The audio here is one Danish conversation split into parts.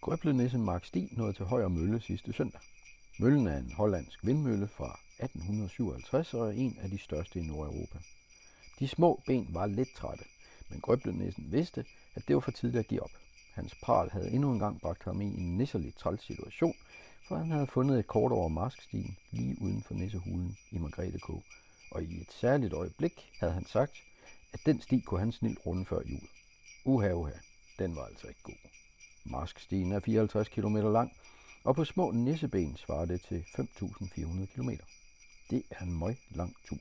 Grøblenisse Mark Stig nåede til Højer Mølle sidste søndag. Møllen er en hollandsk vindmølle fra 1857 og er en af de største i Nordeuropa. De små ben var lidt trætte, men Grøblenissen vidste, at det var for tidligt at give op. Hans pral havde endnu engang bragt ham i en nisserlig træls situation, for han havde fundet et kort over Marskstien lige uden for nissehulen i Margrethe K. Og i et særligt øjeblik havde han sagt, at den sti kunne han snilt runde før jul. Uha, uha, den var altså ikke god. Marskstien er 54 km lang, og på små nisseben svarer det til 5.400 km. Det er en møg lang tur.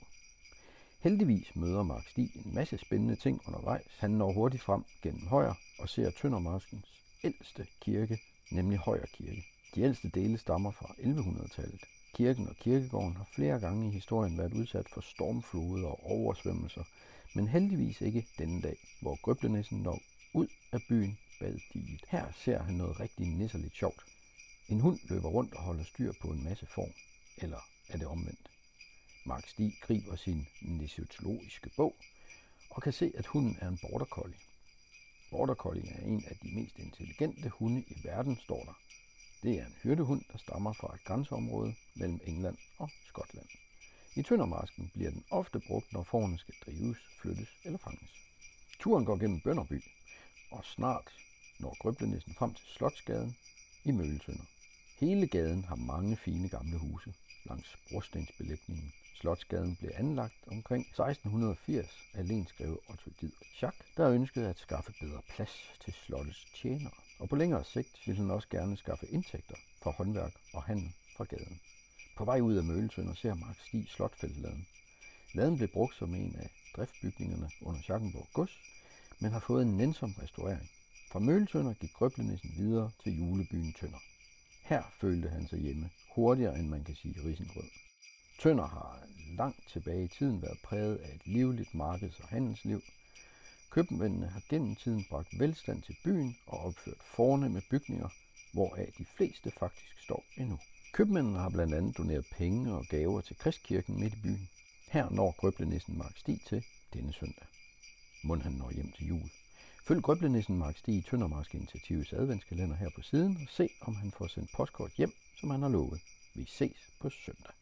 Heldigvis møder Mark Stig en masse spændende ting undervejs. Han når hurtigt frem gennem Højer og ser Tøndermarskens ældste kirke, nemlig Højer Kirke. De ældste dele stammer fra 1100-tallet. Kirken og kirkegården har flere gange i historien været udsat for stormfloder og oversvømmelser, men heldigvis ikke denne dag, hvor Grøblenissen når ud af byen bag diget. Her ser han noget rigtig nisserligt sjovt. En hund løber rundt og holder styr på en masse form. Eller er det omvendt? Mark Stig griber sin nesiotologiske bog og kan se, at hunden er en border collie. Border collie er en af de mest intelligente hunde i verden, står der. Det er en hyrdehund, der stammer fra et grænseområde mellem England og Skotland. I Tøndermarsken bliver den ofte brugt, når forerne skal drives, flyttes eller fanges. Turen går gennem Bønderby, og snart når Grøblenissen frem til Slotsgaden i Mølletønder. Hele gaden har mange fine gamle huse langs brostensbelægningen. Slotsgaden blev anlagt omkring 1680 af lensgreve Otto Didrik Schack, der ønskede at skaffe bedre plads til slottets tjenere. Og på længere sigt ville han også gerne skaffe indtægter fra håndværk og handel fra gaden. På vej ud af Mølletønder ser Mark Stig Slotfældladen. Laden blev brugt som en af driftbygningerne under Schackenborg Gods, men har fået en nænsom restaurering. Fra Møltønder gik Grøblenissen videre til julebyen Tønder. Her følte han sig hjemme, hurtigere end man kan sige risengrød. Tønder har langt tilbage i tiden været præget af et livligt markeds- og handelsliv. Købmændene har gennem tiden bragt velstand til byen og opført fornemme bygninger, hvoraf de fleste faktisk står endnu. Købmændene har blandt andet doneret penge og gaver til Kristkirken midt i byen. Her når Grøblenissen Mark Stig til denne søndag. Må han når hjem til jul. Følg Grøblenissen Mark Stig i Tøndermarsk Initiativets adventskalender her på siden og se, om han får sendt postkort hjem, som han har lovet. Vi ses på søndag.